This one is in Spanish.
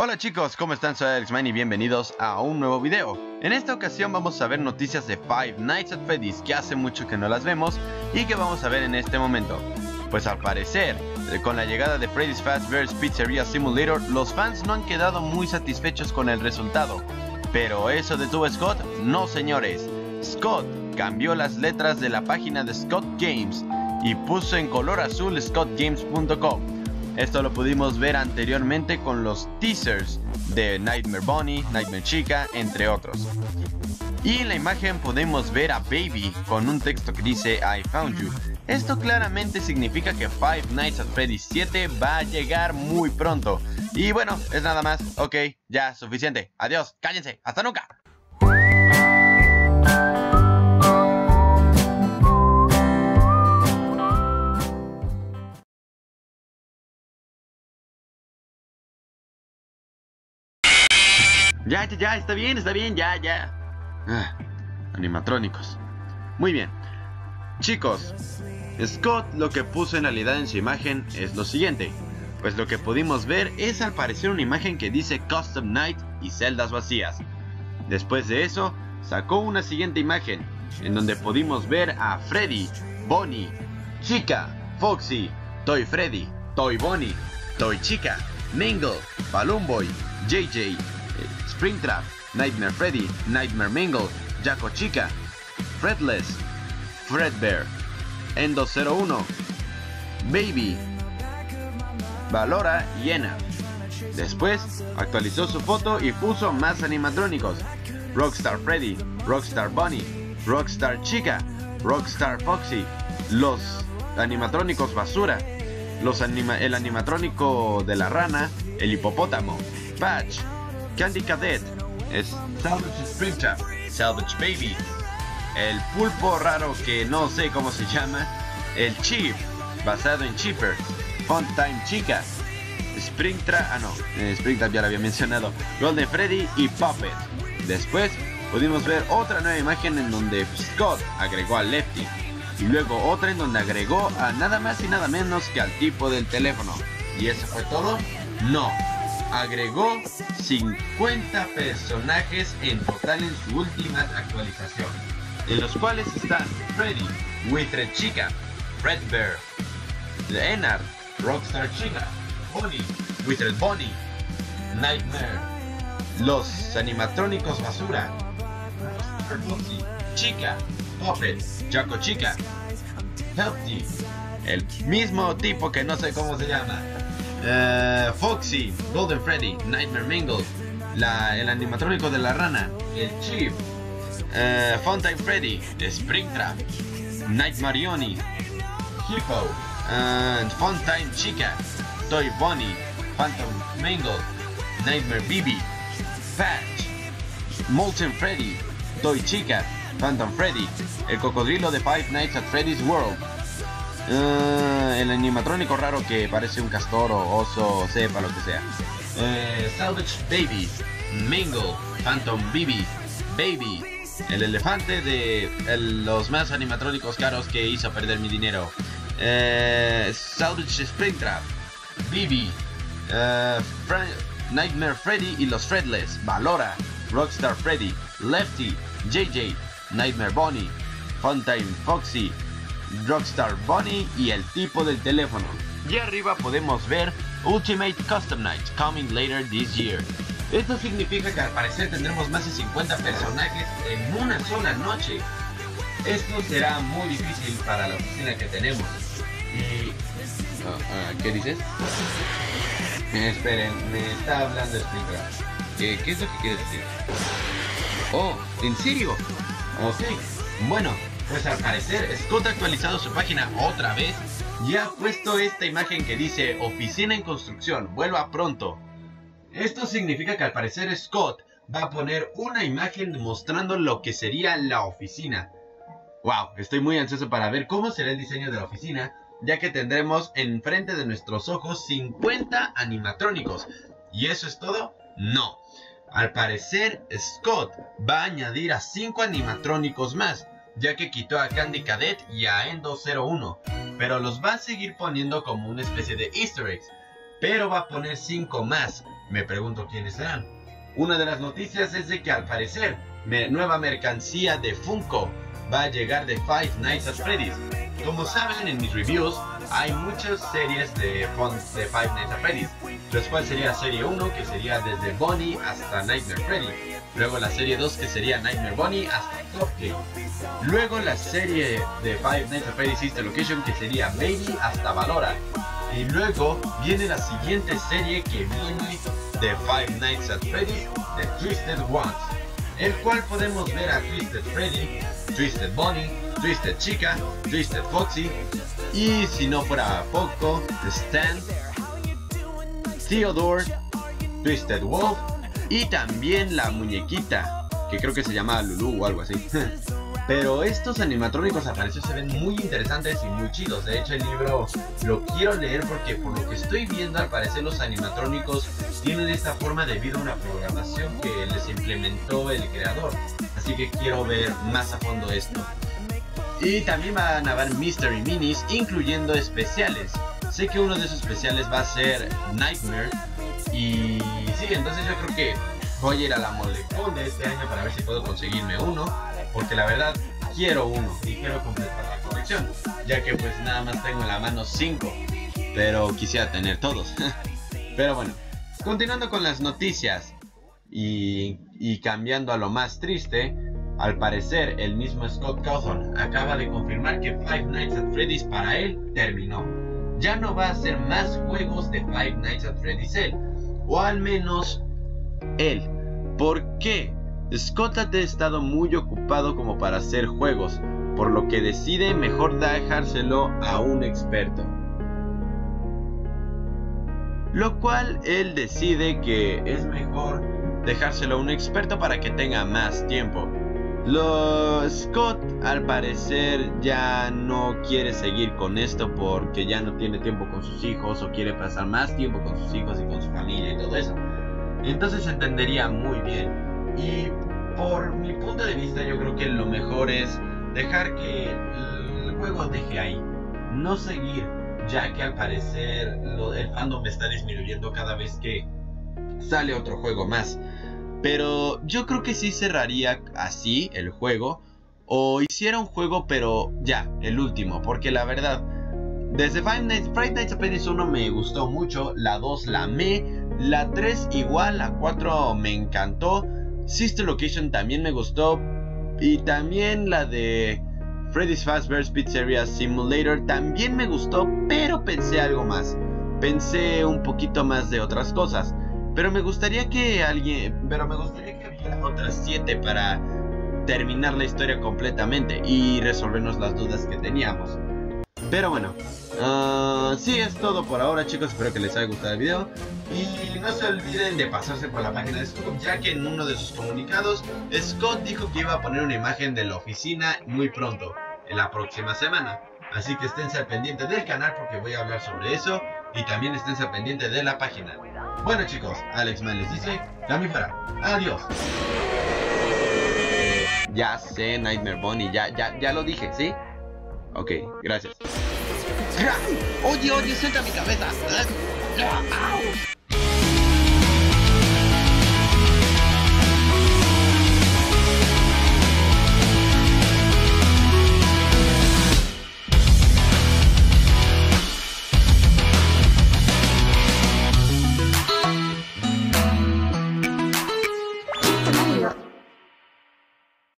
Hola chicos, ¿cómo están? Soy AlexMine y bienvenidos a un nuevo video. En esta ocasión vamos a ver noticias de Five Nights at Freddy's que hace mucho que no las vemos y que vamos a ver en este momento. Pues al parecer, eh, con la llegada de Freddy's Fazbear's Pizzeria Simulator, los fans no han quedado muy satisfechos con el resultado. Pero eso detuvo Scott, no señores. Scott cambió las letras de la página de Scott Games y puso en color azul scottgames.com esto lo pudimos ver anteriormente con los teasers de Nightmare Bunny, Nightmare Chica, entre otros. Y en la imagen podemos ver a Baby con un texto que dice I found you. Esto claramente significa que Five Nights at Freddy's 7 va a llegar muy pronto. Y bueno, es nada más. Ok, ya, suficiente. Adiós, cállense, hasta nunca. Ya, ya, ya, está bien, está bien, ya, ya. Ah, animatrónicos. Muy bien. Chicos, Scott lo que puso en realidad en su imagen es lo siguiente. Pues lo que pudimos ver es al parecer una imagen que dice Custom Night y celdas vacías. Después de eso, sacó una siguiente imagen, en donde pudimos ver a Freddy, Bonnie, Chica, Foxy, Toy Freddy, Toy Bonnie, Toy Chica, Mingle, Balloon Boy, JJ, Springtrap, Nightmare Freddy, Nightmare Mingle, Jaco Chica, Fredless, Fredbear, Endo 01, Baby, Valora y Ena. Después actualizó su foto y puso más animatrónicos. Rockstar Freddy, Rockstar Bunny, Rockstar Chica, Rockstar Foxy, los animatrónicos basura, los el animatrónico de la rana, el hipopótamo, Patch, Candy Cadet, Salvage Springtrap, Salvage Baby, el pulpo raro que no sé cómo se llama, el Chip, basado en Chipper, Funtime Chica, Springtrap, ah no, eh, Springtrap ya lo había mencionado, Golden Freddy y Puppet. Después pudimos ver otra nueva imagen en donde Scott agregó a Lefty y luego otra en donde agregó a nada más y nada menos que al tipo del teléfono. ¿Y eso fue todo? No, agregó 50 personajes en total en su última actualización, en los cuales están Freddy, Withered Chica, Red Bear, Leonard, Rockstar Chica, Bonnie, Withered Bonnie, Nightmare, los animatrónicos basura, Chica, Puppet, Jaco Chica, Healthy, el mismo tipo que no sé cómo se llama, eh, Foxy, Golden Freddy, Nightmare Mingle, el animatrónico de la rana, el Chief, uh, Fountain Freddy, Springtrap, Nightmarioni, Hippo, uh, Fountain Chica, Toy Bunny, Phantom Mingle, Nightmare Bibi, Patch, Molten Freddy, Toy Chica, Phantom Freddy, el cocodrilo de Five Nights at Freddy's World, Uh, el animatrónico raro que parece un castor o oso, o sepa lo que sea. Uh, Salvage Baby, Mingle, Phantom Baby, Baby, el elefante de los más animatrónicos caros que hizo perder mi dinero. Uh, Salvage Springtrap, Bibi, Nightmare Freddy y los Fredless, Valora, Rockstar Freddy, Lefty, JJ, Nightmare Bonnie, Funtime Foxy, Rockstar Bunny y el tipo del teléfono. Y arriba podemos ver Ultimate Custom Night coming later this year. Esto significa que al parecer tendremos más de 50 personajes en una sola noche. Esto será muy difícil para la oficina que tenemos. Y... Ah, ¿Qué dices? esperen, me está hablando Springtrap. ¿Qué, ¿Qué es lo que quieres decir? Oh, ¿en serio? Ok, bueno, pues al parecer Scott ha actualizado su página otra vez y ha puesto esta imagen que dice Oficina en construcción, vuelva pronto. Esto significa que al parecer Scott va a poner una imagen mostrando lo que sería la oficina. Wow, estoy muy ansioso para ver cómo será el diseño de la oficina, ya que tendremos enfrente de nuestros ojos 50 animatrónicos. ¿Y eso es todo? No. Al parecer, Scott va a añadir a 5 animatrónicos más, ya que quitó a Candy Cadet y a Endo 01, pero los va a seguir poniendo como una especie de easter eggs, pero va a poner 5 más, Me pregunto quiénes serán. Una de las noticias es de que al parecer nueva mercancía de Funko va a llegar de Five Nights at Freddy's. Como saben en mis reviews hay muchas series de, de Five Nights at Freddy's. Después sería serie 1 que sería desde Bonnie hasta Nightmare Freddy. Luego la serie 2 que sería Nightmare Bonnie hasta Cupcake. Luego la serie de Five Nights at Freddy's Sister Location que sería Baby hasta Valora. Y luego viene la siguiente serie que viene de Five Nights at Freddy's, The Twisted Ones, el cual podemos ver a Twisted Freddy, Twisted Bonnie, Twisted Chica, Twisted Foxy, y si no fuera poco, Stan, Theodore, Twisted Wolf, y también la muñequita, que creo que se llama Lulu o algo así. Pero estos animatrónicos al se ven muy interesantes y muy chidos. De hecho, el libro lo quiero leer porque por lo que estoy viendo, al parecer los animatrónicos tienen esta forma debido a una programación que les implementó el creador. Así que quiero ver más a fondo esto. Y también van a haber Mystery Minis, incluyendo especiales. Sé que uno de esos especiales va a ser Nightmare. Y entonces yo creo que voy a ir a la Molecón de este año para ver si puedo conseguirme uno porque la verdad quiero uno y quiero completar la colección, ya que pues nada más tengo en la mano 5, pero quisiera tener todos. pero bueno, continuando con las noticias y, y cambiando a lo más triste, al parecer el mismo Scott Cawthon acaba de confirmar que Five Nights at Freddy's para él terminó. Ya no va a hacer más juegos de Five Nights at Freddy's él, o al menos él. ¿Por qué? Scott ha estado muy ocupado como para hacer juegos, por lo que decide mejor dejárselo a un experto. Lo cual él decide que es mejor dejárselo a un experto para que tenga más tiempo. Lo Scott al parecer ya no quiere seguir con esto porque ya no tiene tiempo con sus hijos o quiere pasar más tiempo con sus hijos y con su familia y todo eso. Entonces entendería muy bien y por mi punto de vista yo creo que lo mejor es dejar que el juego deje ahí. No seguir, ya que al parecer lo, el fandom está disminuyendo cada vez que sale otro juego más. Pero yo creo que sí cerraría así el juego. O hiciera un juego, pero ya, el último. Porque la verdad, desde Five Nights, Nights at Freddy's 1 me gustó mucho. La 2 la amé. La 3 igual, la 4 me encantó. Sister Location también me gustó. Y también la de Freddy's Fazbear's Pizzeria Simulator también me gustó, pero pensé algo más. Pensé un poquito más de otras cosas. Pero me gustaría que alguien. Pero me gustaría que hubiera otras 7 para terminar la historia completamente y resolvernos las dudas que teníamos. Pero bueno, uh, sí es todo por ahora chicos, espero que les haya gustado el video. Y no se olviden de pasarse por la página de Scott, ya que en uno de sus comunicados, Scott dijo que iba a poner una imagen de la oficina muy pronto, en la próxima semana. Así que esténse al del canal porque voy a hablar sobre eso y también esténse al de la página. Bueno chicos, Alex Man les dice, cambio fuera. Adiós. Ya sé, Nightmare Bunny, ya, ya, ya lo dije, ¿sí? Ok, gracias. Oye, oye, sienta mi cabeza. ¡Au!